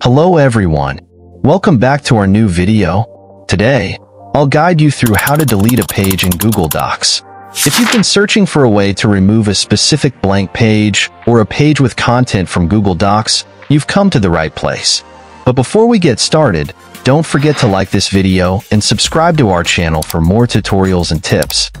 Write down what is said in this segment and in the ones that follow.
Hello everyone. Welcome back to our new video. Today, I'll guide you through how to delete a page in Google Docs. If you've been searching for a way to remove a specific blank page or a page with content from Google Docs, you've come to the right place. But before we get started, don't forget to like this video and subscribe to our channel for more tutorials and tips.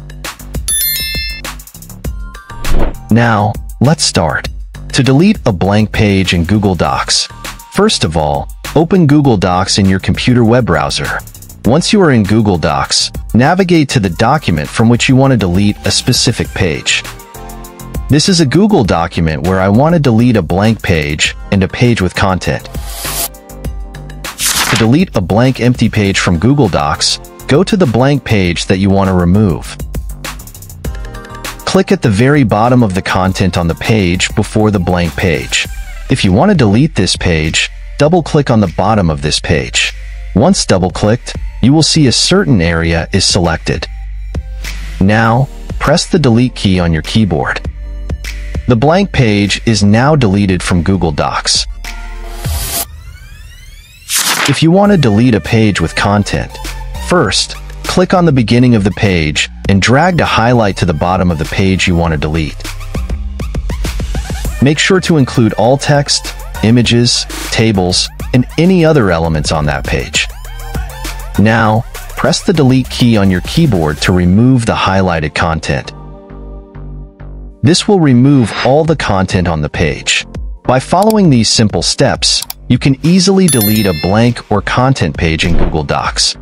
Now, let's start. To delete a blank page in Google Docs, first of all, open Google Docs in your computer web browser. Once you are in Google Docs, navigate to the document from which you want to delete a specific page. This is a Google document where I want to delete a blank page and a page with content. To delete a blank empty page from Google Docs, go to the blank page that you want to remove. Click at the very bottom of the content on the page before the blank page. If you want to delete this page, double-click on the bottom of this page. Once double-clicked, you will see a certain area is selected. Now, press the delete key on your keyboard. The blank page is now deleted from Google Docs. If you want to delete a page with content, first, click on the beginning of the page and drag to highlight to the bottom of the page you want to delete. Make sure to include all text, images, tables, and any other elements on that page. Now, press the delete key on your keyboard to remove the highlighted content. This will remove all the content on the page. By following these simple steps, you can easily delete a blank or content page in Google Docs.